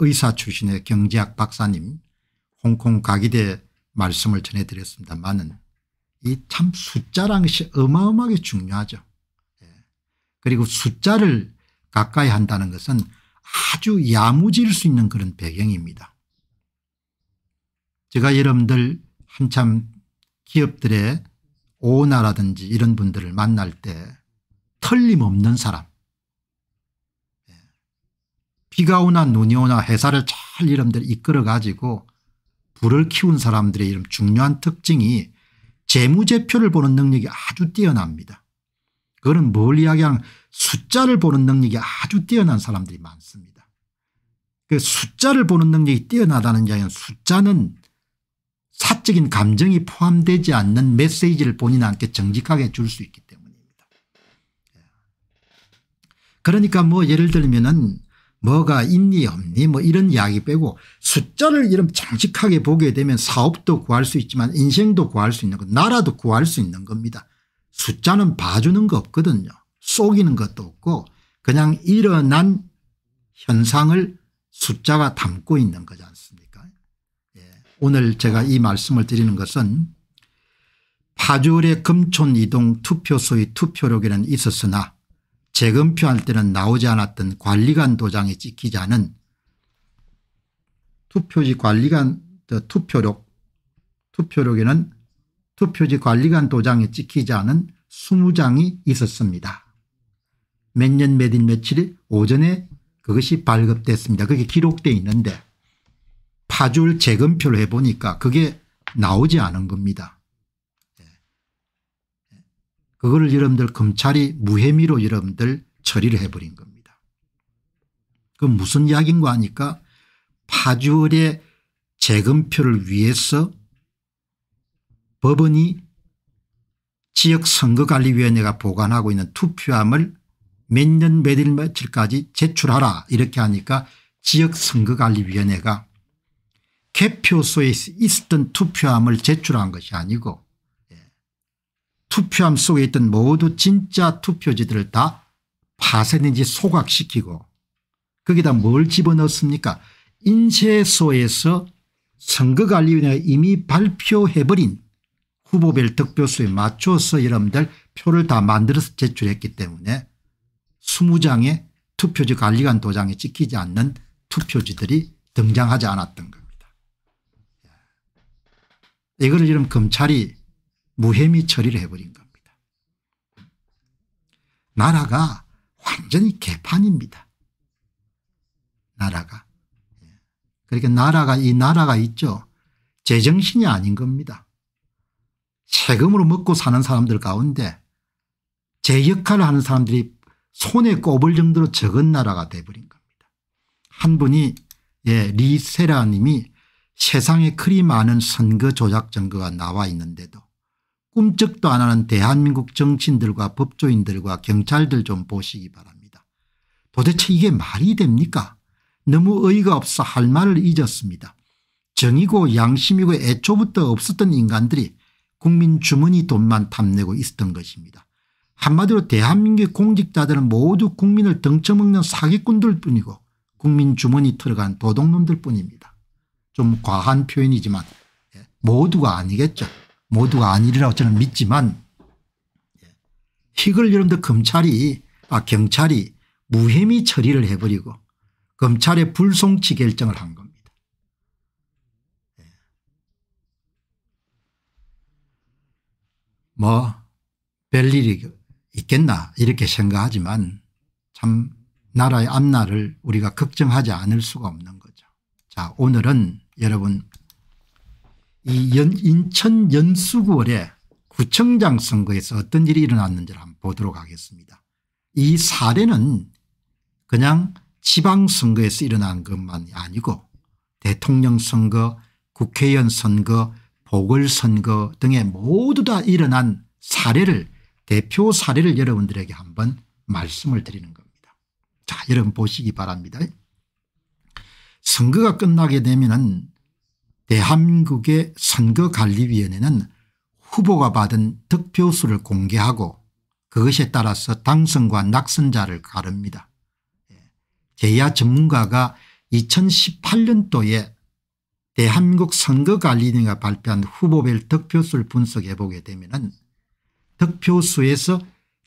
의사 출신의 경제학 박사님 홍콩 가기대 말씀을 전해드렸습니다만은 이 참 숫자라는 것이 어마어마하게 중요하죠. 예. 그리고 숫자를 가까이 한다는 것은 아주 야무질 수 있는 그런 배경입니다. 제가 여러분들 한참 기업들의 오나라든지 이런 분들을 만날 때 틀림없는 사람 예. 비가 오나 눈이 오나 회사를 잘 여러분들 이끌어 가지고 불을 키운 사람들의 이런 중요한 특징이 재무제표를 보는 능력이 아주 뛰어납니다. 그거는 뭘 이야기하는 숫자를 보는 능력이 아주 뛰어난 사람들이 많습니다. 그 숫자를 보는 능력이 뛰어나다는 이야기는 숫자는 사적인 감정이 포함되지 않는 메시지를 본인한테 정직하게 줄 수 있기 때문입니다. 예. 그러니까 뭐 예를 들면은 뭐가 있니 없니 뭐 이런 이야기 빼고 숫자를 이런 정직하게 보게 되면 사업도 구할 수 있지만 인생도 구할 수 있는 것 나라도 구할 수 있는 겁니다. 숫자는 봐주는 거 없거든요. 속이는 것도 없고 그냥 일어난 현상을 숫자가 담고 있는 거지 않습니까 예. 오늘 제가 이 말씀을 드리는 것은 파주을의 금촌 이동 투표소의 투표록에는 있었으나 재검표할 때는 나오지 않았던 관리관 도장에 찍히지 않은 투표지 관리관 투표록 투표록에는 투표지 관리관 도장에 찍히지 않은 20장이 있었습니다. 몇 년 몇 일 며칠 오전에 그것이 발급됐습니다. 그게 기록되어 있는데 파줄 재검표를 해보니까 그게 나오지 않은 겁니다. 그거를 여러분들 검찰이 무혐의로 여러분들 처리를 해버린 겁니다. 그 무슨 이야기인가 하니까 파주을의 재검표를 위해서 법원이 지역선거관리위원회가 보관하고 있는 투표함을 몇 년 몇 일 며칠까지 제출하라 이렇게 하니까 지역선거관리위원회가 개표소에 있었던 투표함을 제출한 것이 아니고 투표함 속에 있던 모두 진짜 투표지들을 다 파쇄내지 소각시키고 거기다 뭘 집어넣습니까 인쇄소에서 선거관리위원회가 이미 발표해버린 후보별 득표수에 맞춰서 여러분들 표를 다 만들어서 제출했기 때문에 20장의 투표지 관리관 도장에 찍히지 않는 투표지들이 등장하지 않았던 겁니다. 이거를 지금 검찰이 무혐의 처리를 해버린 겁니다. 나라가 완전히 개판입니다. 나라가. 그러니까 나라가 이 나라가 있죠. 제정신이 아닌 겁니다. 세금으로 먹고 사는 사람들 가운데 제 역할을 하는 사람들이 손에 꼽을 정도로 적은 나라가 돼버린 겁니다. 한 분이 예, 리세라 님이 세상에 그리 많은 선거 조작 증거가 나와 있는데도 꿈쩍도 안 하는 대한민국 정치인들과 법조인들과 경찰들 좀 보시기 바랍니다. 도대체 이게 말이 됩니까 너무 어이가 없어 할 말을 잊었습니다. 정이고 양심이고 애초부터 없었던 인간들이 국민 주머니 돈만 탐내고 있었던 것입니다. 한마디로 대한민국 공직자들은 모두 국민을 덩쳐먹는 사기꾼들 뿐이고 국민 주머니 털어간 도둑놈들 뿐입니다. 좀 과한 표현이지만 예, 모두가 아니겠죠. 모두가 아니리라고 저는 믿지만 이걸 여러분들 검찰이 아 경찰이 무혐의 처리를 해버리고 검찰의 불송치 결정을 한 겁니다. 예. 뭐 별일이 있겠나 이렇게 생각하지만 참 나라의 앞날을 우리가 걱정하지 않을 수가 없는 거죠. 자 오늘은 여러분 이 연, 인천 연수구월에 구청장 선거에서 어떤 일이 일어났는지를 한번 보도록 하겠습니다. 이 사례는 그냥 지방선거에서 일어난 것만이 아니고 대통령 선거 국회의원 선거 보궐선거 등에 모두 다 일어난 사례를 대표 사례를 여러분들에게 한번 말씀을 드리는 겁니다. 자 여러분 보시기 바랍니다. 선거가 끝나게 되면 대한민국의 선거관리위원회는 후보가 받은 득표수를 공개하고 그것에 따라서 당선과 낙선자를 가릅니다. 예. 제야 전문가가 2018년도에 대한민국 선거관리위원회가 발표한 후보별 득표수를 분석해 보게 되면 득표수에서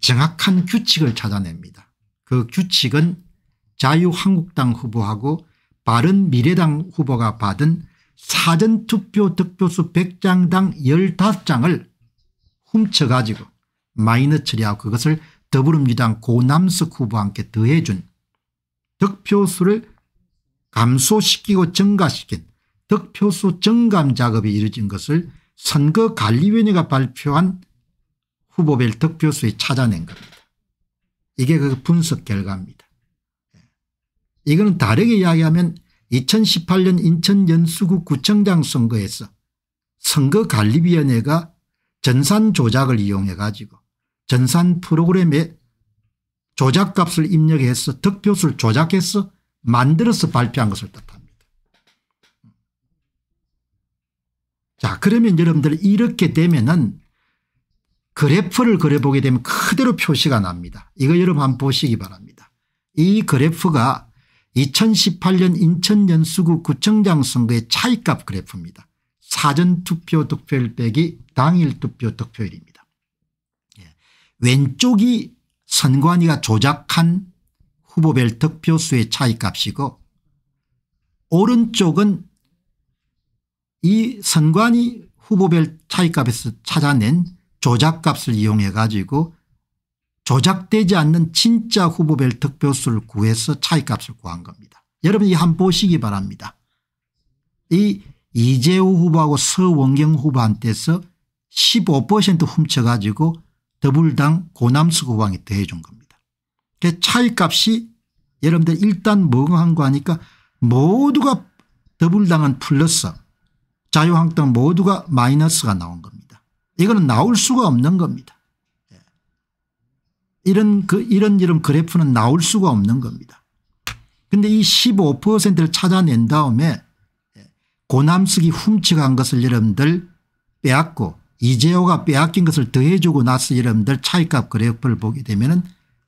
정확한 규칙을 찾아냅니다. 그 규칙은 자유한국당 후보하고 바른미래당 후보가 받은 사전투표 득표수 100장당 15장을 훔쳐가지고 마이너 처리하고 그것을 더불어민주당 고남석 후보와 함께 더해준 득표수를 감소시키고 증가시킨 득표수 증감 작업이 이루어진 것을 선거관리위원회가 발표한 후보별 득표수에 찾아낸 겁니다. 이게 그 분석 결과입니다. 예. 이거는 다르게 이야기하면 2018년 인천 연수구 구청장 선거에서 선거관리위원회가 전산 조작을 이용해 가지고 전산 프로그램에 조작값을 입력해서 득표수를 조작해서 만들어서 발표한 것을 뜻합니다. 자 그러면 여러분들 이렇게 되면은 그래프를 그려보게 되면 그대로 표시가 납니다. 이거 여러분 한번 보시기 바랍니다. 이 그래프가 2018년 인천 연수구 구청장 선거의 차이값 그래프입니다. 사전투표 득표율 빼기 당일 투표 득표율입니다. 예. 왼쪽이 선관위가 조작한 후보별 득표수의 차이값이고 오른쪽은 이 선관위 후보별 차이값에서 찾아낸 조작값을 이용해 가지고 조작되지 않는 진짜 후보별 득표수를 구해서 차이값을 구한 겁니다. 여러분 이 한번 보시기 바랍니다. 이 이재호 후보하고 서원경 후보한테서 15% 훔쳐가지고 더불당 고남수 후보에 더해준 겁니다. 그 차이값이 여러분들 일단 뭐가 한거 하니까 모두가 더불당은 플러스 자유한국당 모두가 마이너스가 나온 겁니다. 이거는 나올 수가 없는 겁니다. 예. 이런 그 이런 이런 그래프는 나올 수가 없는 겁니다. 그런데 이 15%를 찾아낸 다음에 예, 고남숙이 훔쳐간 것을 여러분들 빼앗고 이재호가 빼앗긴 것을 더해주고 나서 여러분들 차이값 그래프를 보게 되면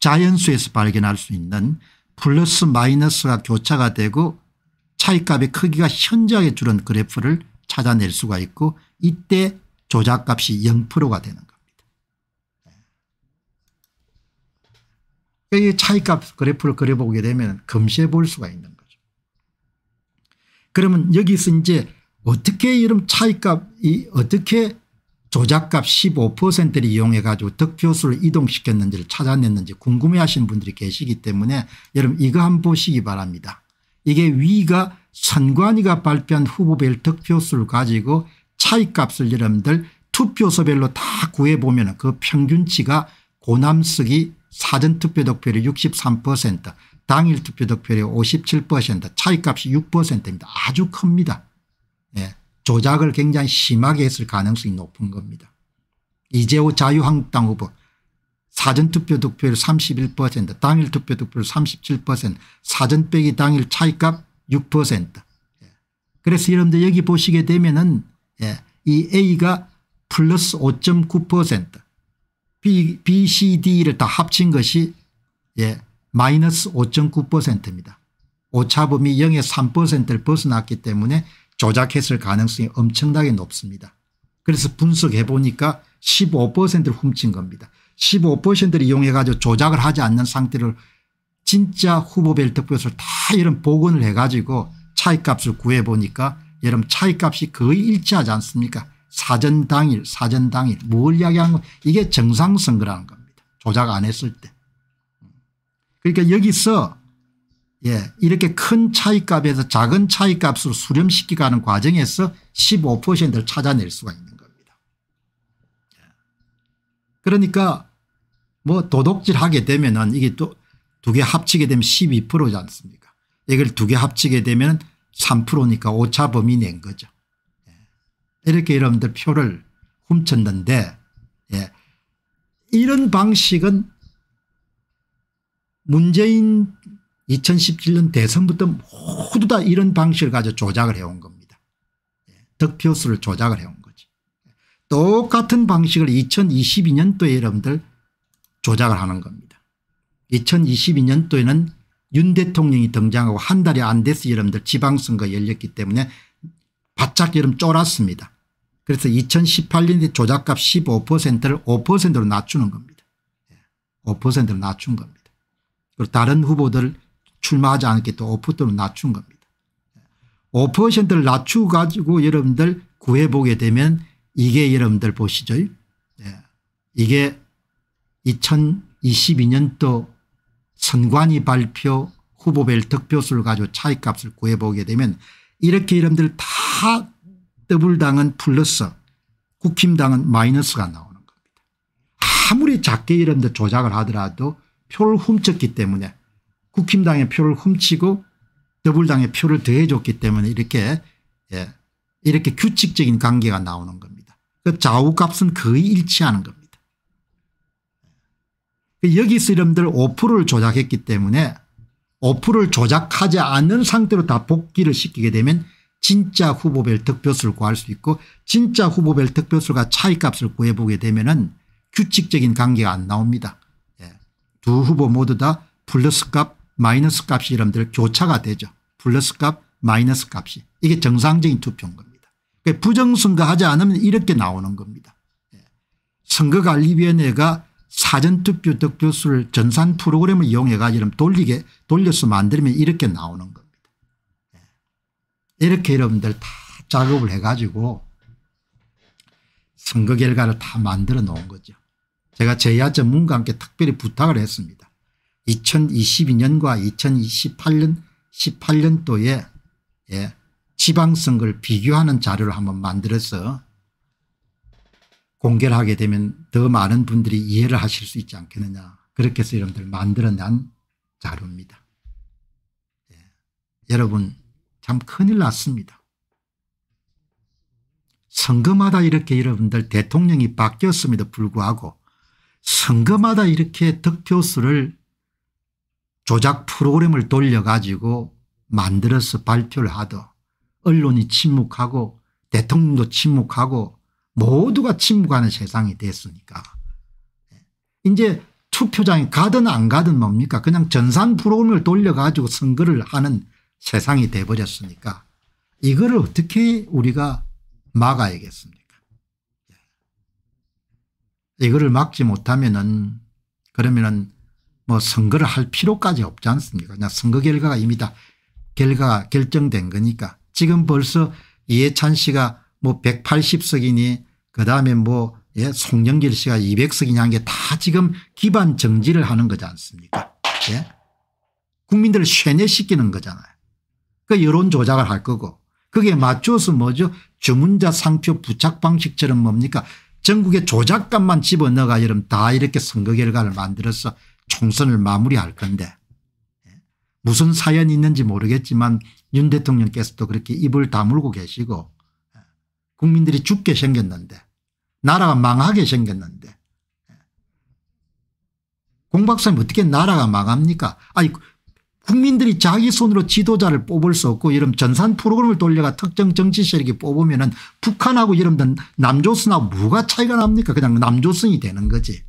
자연수에서 발견할 수 있는 플러스 마이너스가 교차가 되고 차이값의 크기가 현저하게 줄은 그래프를 찾아낼 수가 있고 이때 조작값이 0%가 되는 겁니다. 이 차이값 그래프를 그려보게 되면 검시해 볼 수가 있는 거죠. 그러면 여기서 이제 어떻게 이런 차이값이 어떻게 조작값 15%를 이용해 가지고 득표수를 이동시켰는지를 찾아냈는지 궁금해 하시는 분들이 계시기 때문에 여러분 이거 한번 보시기 바랍니다. 이게 위가 선관위가 발표한 후보별 득표수를 가지고 차이값을 여러분들 투표소별로 다 구해보면 그 평균치가 고남석이 사전투표 득표율이 63% 당일 투표 득표율이 57% 차이값이 6%입니다. 아주 큽니다. 예. 조작을 굉장히 심하게 했을 가능성이 높은 겁니다. 이재호 자유한국당 후보 사전투표 득표율 31% 당일 투표 득표율 37% 사전 빼기 당일 차이값 6% 예. 그래서 여러분들 여기 보시게 되면은 예, 이 A가 플러스 5.9% B, B, C, D를 다 합친 것이 예, 마이너스 5.9%입니다. 오차범위 0에서 3%를 벗어났기 때문에 조작했을 가능성이 엄청나게 높습니다. 그래서 분석해 보니까 15%를 훔친 겁니다. 15%를 이용해 가지고 조작을 하지 않는 상태를 진짜 후보별 득표수를 다 이런 복원을 해 가지고 차이값을 구해 보니까 여러분 차이값이 거의 일치하지 않습니까 사전 당일 사전 당일 뭘 이야기하는 거 이게 정상선거라는 겁니다. 조작 안 했을 때. 그러니까 여기서 예, 이렇게 큰 차이값에서 작은 차이값으로 수렴시키가는 과정에서 15%를 찾아낼 수가 있는 겁니다. 예. 그러니까 뭐 도둑질 하게 되면은 이게 또 두 개 합치게 되면 12%지 않습니까 이걸 두 개 합치게 되면 3%니까 오차 범위 낸 거죠. 예. 이렇게 여러분들 표를 훔쳤는데 예. 이런 방식은 문재인 2017년 대선부터 모두 다 이런 방식을 가지고 조작을 해온 겁니다. 예, 득표수를 조작을 해온 거지. 똑같은 방식을 2022년도에 여러분들 조작을 하는 겁니다. 2022년도에는 윤 대통령이 등장하고 한 달이 안 돼서 여러분들 지방선거 열렸기 때문에 바짝 여러분 쫄았습니다. 그래서 2018년에 조작값 15%를 5%로 낮추는 겁니다. 5%로 낮춘 겁니다. 그리고 다른 후보들 출마하지 않게 또 5%로 낮춘 겁니다. 5%를 낮추고 가지고 여러분들 구해보게 되면 이게 여러분들 보시죠. 예. 이게 2022년도 선관위 발표 후보별 득표수를 가지고 차이값을 구해보게 되면 이렇게 여러분들 다 더불당은 플러스 국힘당은 마이너스가 나오는 겁니다. 아무리 작게 여러분들 조작을 하더라도 표를 훔쳤기 때문에 국힘당의 표를 훔치고 더불당의 표를 더해줬기 때문에 이렇게 예, 이렇게 규칙적인 관계가 나오는 겁니다. 그 좌우값은 거의 일치하는 겁니다. 여기서 여러분들 5%를 조작했기 때문에 5%를 조작하지 않는 상태로 다 복귀를 시키게 되면 진짜 후보별 득표수를 구할 수 있고 진짜 후보별 득표수가 차이값을 구해보게 되면 규칙적인 관계가 안 나옵니다. 예. 두 후보 모두 다 플러스 값 마이너스 값이 여러분들 교차가 되죠. 플러스 값 마이너스 값이 이게 정상적인 투표인 겁니다. 그러니까 부정선거 하지 않으면 이렇게 나오는 겁니다. 예. 선거관리위원회가 사전투표 득표수를 전산 프로그램을 이용해 가지고 돌리게 돌려서 만들면 이렇게 나오는 겁니다. 예. 이렇게 여러분들 다 작업을 해 가지고 선거 결과를 다 만들어 놓은 거죠. 제가 제야 전문가 함께 특별히 부탁을 했습니다. 2022년과 2028년 18년도에 예, 지방선거를 비교하는 자료를 한번 만들어서 공개를 하게 되면 더 많은 분들이 이해를 하실 수 있지 않겠느냐 그렇게 해서 여러분들 만들어낸 자료입니다. 예. 여러분 참 큰일 났습니다. 선거마다 이렇게 여러분들 대통령이 바뀌었음에도 불구하고 선거마다 이렇게 득표수를 조작 프로그램을 돌려가지고 만들어서 발표를 하도 언론이 침묵하고 대통령도 침묵하고 모두가 침묵하는 세상이 됐으니까 이제 투표장에 가든 안 가든 뭡니까 그냥 전산 프로그램을 돌려가지고 선거를 하는 세상이 돼버렸으니까 이거를 어떻게 우리가 막아야겠습니까? 이거를 막지 못하면은 그러면은 뭐 선거를 할 필요까지 없지 않습니까? 그냥 선거 결과가 이미 다. 결과가 결정된 거니까. 지금 벌써 이해찬 씨가 뭐 180석이니 그다음에 뭐 예, 송영길 씨가 200석이냐 한 게 다 지금 기반 정지를 하는 거지 않습니까? 예? 국민들을 쇠뇌시키는 거잖아요. 그 여론 조작을 할 거고 그게 맞춰서 뭐죠 주문자 상표 부착 방식처럼 뭡니까 전국에 조작감만 집어넣어가 여러분 다 이렇게 선거 결과를 만들어서 총선을 마무리할 건데 예? 무슨 사연이 있는지 모르겠지만 윤 대통령께서도 그렇게 입을 다물고 계시고 예? 국민들이 죽게 생겼는데 나라가 망하게 생겼는데 예? 공 박사님 어떻게 나라가 망합니까 아니 국민들이 자기 손으로 지도자를 뽑을 수 없고 이런 전산 프로그램을 돌려가 특정 정치 세력이 뽑으면 은 북한하고 이런 남조선하고 뭐가 차이가 납니까? 그냥 남조선이 되는 거지.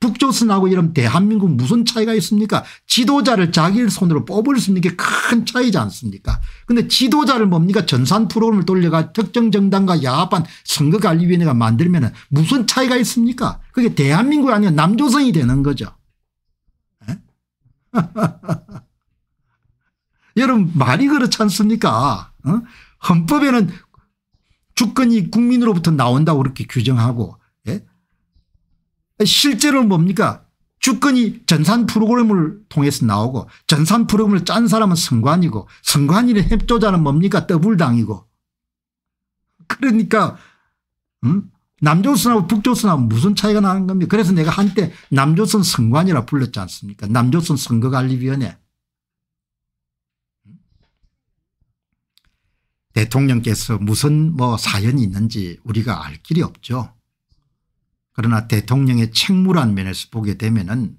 북조선하고 이런 대한민국 무슨 차이가 있습니까? 지도자를 자기 손으로 뽑을 수 있는 게 큰 차이지 않습니까? 그런데 지도자를 뭡니까? 전산 프로그램을 돌려가 특정 정당과 야합한 선거관리위원회가 만들면 무슨 차이가 있습니까? 그게 대한민국이 아니라 남조선이 되는 거죠. 여러분 말이 그렇지 않습니까? 어? 헌법에는 주권이 국민으로부터 나온다고 그렇게 규정하고 예? 실제로 뭡니까? 주권이 전산 프로그램을 통해서 나오고 전산 프로그램을 짠 사람은 선관이고 선관위의 협조자는 뭡니까? 더불당이고. 그러니까 음? 남조선하고 북조선하고 무슨 차이가 나는 겁니까? 그래서 내가 한때 남조선 선관이라 불렀지 않습니까? 남조선 선거관리위원회 대통령께서 무슨 뭐 사연이 있는지 우리가 알 길이 없죠. 그러나 대통령의 책무란 면에서 보게 되면은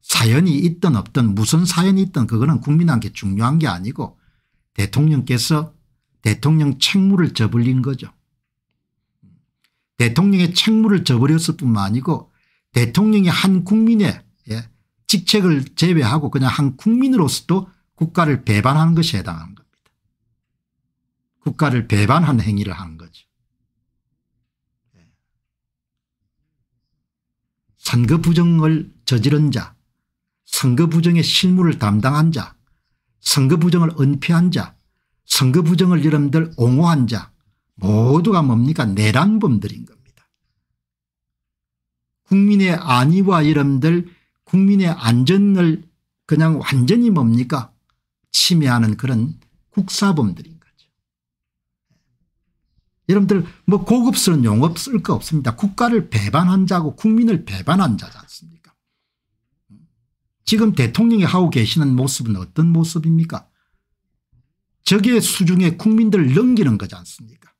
사연이 있든 없든 무슨 사연이 있든 그거는 국민한테 중요한 게 아니고 대통령께서 대통령 책무를 저버린 거죠. 대통령의 책무를 저버렸을 뿐만 아니고 대통령이 한 국민의 예, 직책을 제외하고 그냥 한 국민으로서도 국가를 배반하는 것이 해당하는 겁니다. 국가를 배반한 행위를 하는 거죠. 선거 부정을 저지른 자 선거 부정의 실무를 담당한 자 선거 부정을 은폐한 자 선거 부정을 여러분들 옹호한 자 모두가 뭡니까 내란범들인 겁니다. 국민의 안위와 여러분들 국민의 안전을 그냥 완전히 뭡니까 침해하는 그런 국사범들인 거죠. 여러분들 뭐 고급스러운 용어 쓸 거 없습니다. 국가를 배반한 자고 국민을 배반한 자지 않습니까 지금 대통령이 하고 계시는 모습은 어떤 모습입니까 적의 수중에 국민들을 넘기는 거지 않습니까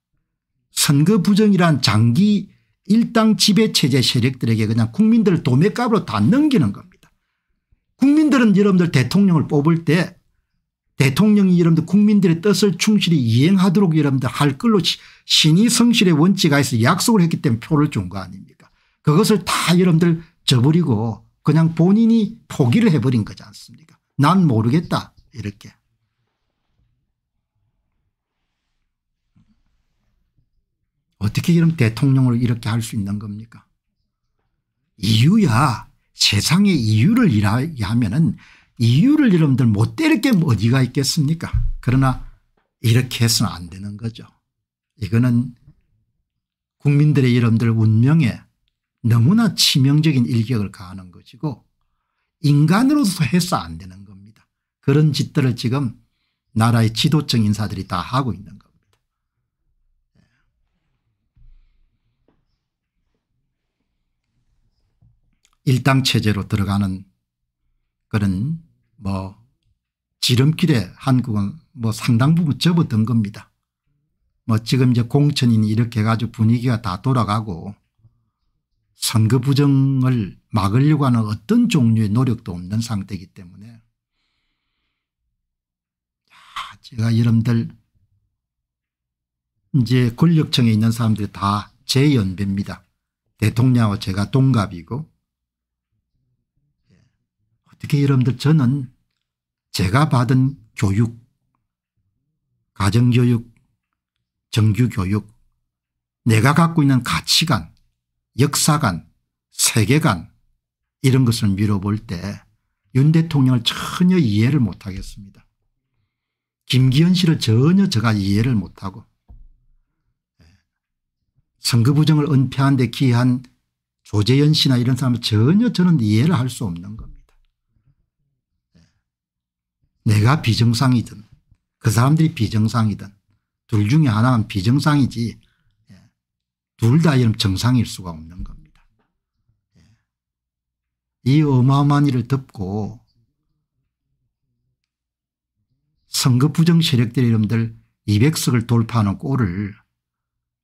선거 부정이란 장기 일당 지배체제 세력들에게 그냥 국민들을 도매값으로 다 넘기는 겁니다. 국민들은 여러분들 대통령을 뽑을 때 대통령이 여러분들 국민들의 뜻을 충실히 이행하도록 여러분들 할 걸로 신의 성실의 원칙하에서 약속을 했기 때문에 표를 준 거 아닙니까? 그것을 다 여러분들 저버리고 그냥 본인이 포기를 해버린 거지 않습니까? 난 모르겠다. 이렇게. 어떻게 이런 대통령을 이렇게 할 수 있는 겁니까? 이유야 세상에 이유를 이야기하면 이유를 여러분들 못 때릴 게 어디가 있겠습니까? 그러나 이렇게 해서는 안 되는 거죠. 이거는 국민들의 여러분들 운명에 너무나 치명적인 일격을 가하는 것이고 인간으로서 해서 안 되는 겁니다. 그런 짓들을 지금 나라의 지도층 인사들이 다 하고 있는 겁니다. 일당 체제로 들어가는 그런 뭐 지름길에 한국은 뭐 상당 부분 접어든 겁니다. 뭐 지금 이제 공천이 이렇게 해가지고 분위기가 다 돌아가고 선거 부정을 막으려고 하는 어떤 종류의 노력도 없는 상태이기 때문에 제가 여러분들 이제 권력층에 있는 사람들이 다 제 연배입니다. 대통령하고 제가 동갑이고 어떻게 여러분들 저는 제가 받은 교육 가정교육 정규교육 내가 갖고 있는 가치관 역사관 세계관 이런 것을 미뤄볼 때 윤 대통령을 전혀 이해를 못하겠습니다. 김기현 씨를 전혀 제가 이해를 못하고 예. 선거 부정을 은폐한 데 기한 조재현 씨나 이런 사람을 전혀 저는 이해를 할 수 없는 겁니다. 내가 비정상이든 그 사람들이 비정상이든 둘 중에 하나는 비정상이지 예. 둘다 이런 정상일 수가 없는 겁니다. 예. 이 어마어마한 일을 덮고 선거 부정 세력들이 여러분들 200석을 돌파하는 꼴을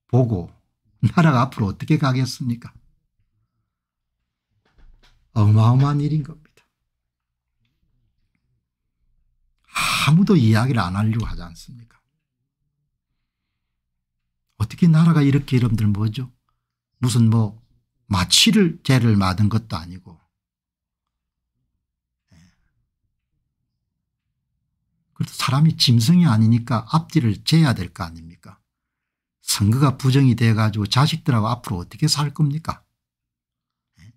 보고 나라가 앞으로 어떻게 가겠습니까 어마어마한 일인 겁니다. 아무도 이야기를 안 하려고 하지 않습니까? 어떻게 나라가 이렇게 여러분들 뭐죠? 무슨 뭐 마취를 죄를 맞은 것도 아니고. 예. 그래도 사람이 짐승이 아니니까 앞뒤를 재야 될 거 아닙니까? 선거가 부정이 돼 가지고 자식들하고 앞으로 어떻게 살 겁니까 예.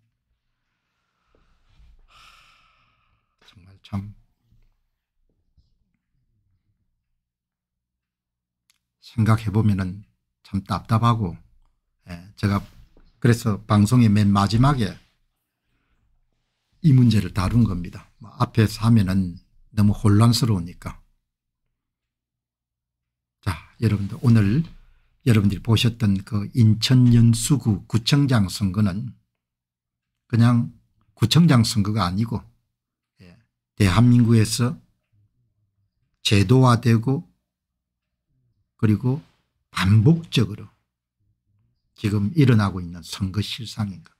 정말 참 생각해 보면은 참 답답하고 예, 제가 그래서 방송의 맨 마지막에 이 문제를 다룬 겁니다. 뭐 앞에서 하면은 너무 혼란스러우니까. 자 여러분들 오늘 여러분들이 보셨던 그 인천 연수구 구청장 선거는 그냥 구청장 선거가 아니고 예, 대한민국에서 제도화되고 그리고 반복적으로 지금 일어나고 있는 선거 실상인 것